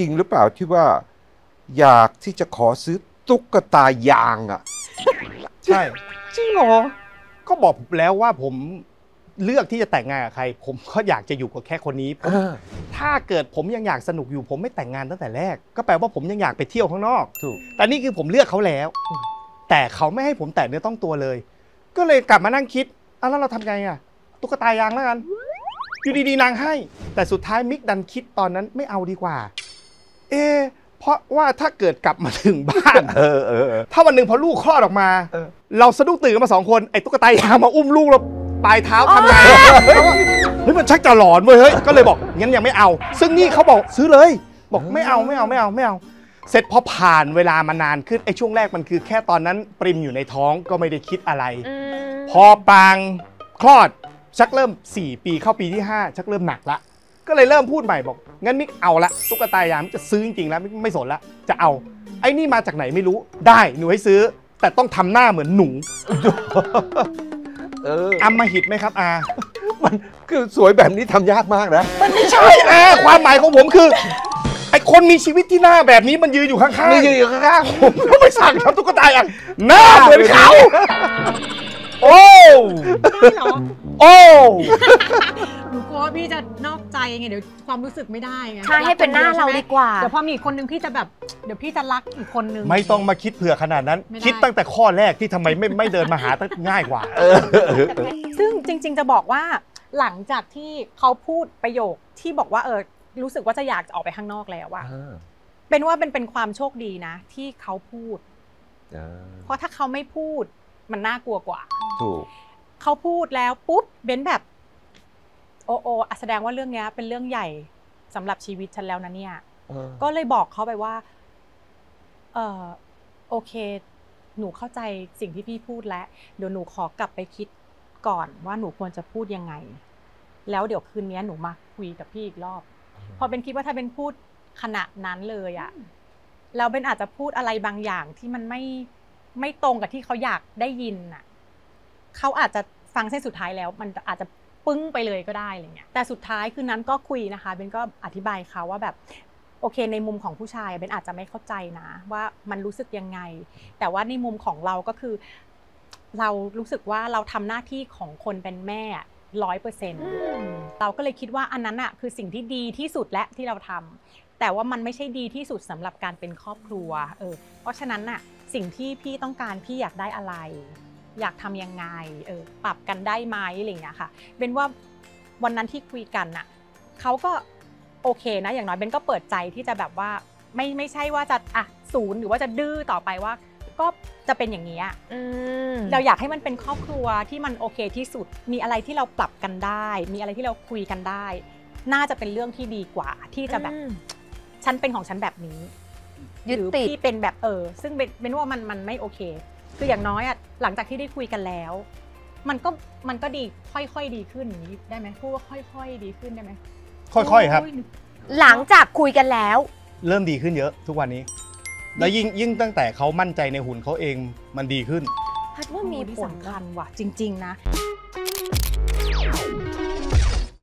จริงหรือเปล่าที่ว่า อยากที่จะขอซื้อตุ๊กตายางอะ ใช่ จริงเหรอ ก็บอกแล้วว่าผมเลือกที่จะแต่งงานกับใคร ผมก็อยากจะอยู่กับแค่คนนี้ผมเออถ้าเกิดผมยังอยากสนุกอยู่ ผมไม่แต่งงานตั้งแต่แรก ก็แปลว่าผมยังอยากไปเที่ยวข้างนอกถูกแต่นี่คือผมเลือกเขาแล้ว แต่เขาไม่ให้ผมแตะเนื้อต้องตัวเลย ก็เลยกลับมานั่งคิดอะแล้วเราทำไงอะ ตุ๊กตายางแล้วกัน อยู่ดีๆนางให้ แต่สุดท้ายมิกดันคิดตอนนั้นไม่เอาดีกว่า เอะเพราะว่าถ้าเกิดกลับมาถึงบ้าน เออเออเออ ถ้าวันหนึ่งพอลูกคลอดออกมา เออ เราสะดุ้งตื่นกันมาสองคน ไอ้ตุ๊กตายางมาอุ้มลูกเราปลายเท้าทำไงแล้วก็เฮ้ยมันชักจะหลอนเว้ยเฮ้ยก็เลยบอกงั้นยังไม่เอา ซึ่งนี่เขาบอกซื้อเลย บอกไม่เอาไม่เอาไม่เอาไม่เอา เสร็จพอผ่านเวลามานานขึ้นไอ้ช่วงแรกมันคือแค่ตอนนั้นปริมอยู่ในท้องก็ไม่ได้คิดอะไร อืม พอปางคลอดชักเริ่ม 4 ปีเข้าปีที่ 5 ชักเริ่มหนักละ ก็เลยเริ่มพูดใหม่บอกงั้นมิกเอาละตุ๊กตายางมิกจะซื้อจริงๆแล้วมิกไม่สนละจะเอา ไอ้นี่มาจากไหนไม่รู้ได้หนูให้ซื้อ แต่ต้องทำหน้าเหมือนหนูเอออำมาหิตไหมครับอามันคือสวยแบบนี้ทำยากมากนะ มันไม่ใช่อาความหมายของผมคือ ไอ้คนมีชีวิตที่หน้าแบบนี้มันยืนอยู่ข้างๆไม่ยืนอยู่ข้างผมก็ไม่สั่งทำตุ๊กตายางหน้าเหมือนเขา โอ้ได้เหรอ โอ้หนูกลัวว่าพี่จะนอกใจไงเดี๋ยวความรู้สึกไม่ได้ไงใช่ให้เป็นหน้าเราดีกว่า เดี๋ยวพอมีอีกคนนึงพี่จะแบบ เดี๋ยวพี่จะรักอีกคนนึง ไม่ต้องมาคิดเผื่อขนาดนั้น ไม่ได้ คิดตั้งแต่ข้อแรกที่ทำไมไม่ไม่เดินมาหาตั้งง่ายกว่าๆเออเออเออซึ่งจริง ๆ จะบอกว่า หลังจากที่เขาพูดประโยคที่บอกว่าเออรู้สึกว่าจะอยากจะออกไปข้างนอกแล้วอะเป็นว่าเป็นเป็นความโชคดีนะ ที่เขาพูดเออเพราะถ้าเขาไม่พูดมันน่ากลัวกว่า ถูกเขาพูดแล้วปุ๊บเบนแบบ โอโออะแสดงว่าเรื่องเนี้ยเป็นเรื่องใหญ่สำหรับชีวิตฉันแล้วนะเนี่ยเออก็เลยบอกเขาไปว่า เออโอเค หนูเข้าใจสิ่งที่พี่พูดแล้ว เดี๋ยวหนูขอกลับไปคิดก่อนว่าหนูควรจะพูดยังไง แล้วเดี๋ยวคืนนี้หนูมาคุยกับพี่อีกรอบ พอเป็นคิดว่าถ้าเป็นพูดขณะนั้นเลยอะแล้วเป็นอาจจะพูดอะไรบางอย่างที่มันไม่ไม่ตรงกับที่เขาอยากได้ยินอะ เขาอาจจะฟังเส้นสุดท้ายแล้ว มันอาจจะปึ้งไปเลยก็ได้อะไรเงี้ยแต่สุดท้ายคืนนั้นก็คุยนะคะเบนก็อธิบายเขาว่าแบบโอเคในมุมของผู้ชายเบนอาจจะไม่เข้าใจนะ ว่ามันรู้สึกยังไง แต่ว่าในมุมของเราก็คือ เรารู้สึกว่าเราทำหน้าที่ของคนเป็นแม่ร้อยเปอร์เซ็นต์เราก็เลยคิดว่าอันนั้นอะคือสิ่งที่ดีที่สุดและที่เราทำแต่ว่ามันไม่ใช่ดีที่สุดสำหรับการเป็นครอบครัวเออเพราะฉะนั้นน่ะสิ่งที่พี่ต้องการพี่อยากได้อะไร อยากทำยังไงเออปรับกันได้ไหมอะไรอย่างเงี้ยค่ะเบนว่าวันนั้นที่คุยกันน่ะเขาก็โอเคนะอย่างน้อยเบนก็เปิดใจที่จะแบบว่าไม่ไม่ใช่ว่าจะอะศูนย์หรือว่าจะดื้อต่อไปว่า ก็จะเป็นอย่างนี้ยอืมเราอยากให้มันเป็นครอบครัวที่มันโอเคที่สุด มีอะไรที่เราปรับกันได้ มีอะไรที่เราคุยกันได้ น่าจะเป็นเรื่องที่ดีกว่า ที่จะแบบอืมฉันเป็นของฉันแบบนี้ยึดหรือติดพี่เป็นแบบเออ ซึ่งเป็นเป็นว่ามันมันไม่โอเค คืออย่างน้อยอะหลังจากที่ได้คุยกันแล้ว มันก็มันก็ดีค่อยๆดีขึ้นอย่างนี้ได้ไหมพูดว่าค่อย ๆ ดีขึ้นได้ไหมค่อยๆครับโยหลังจากคุยกันแล้ว เริ่มดีขึ้นเยอะทุกวันนี้ แล้วยิ่งยิ่งตั้งแต่เขามั่นใจในหุ่นเขาเองมันดีขึ้นพัดว่ามีที่ผลสำคัญว่ะจริง ๆ นะ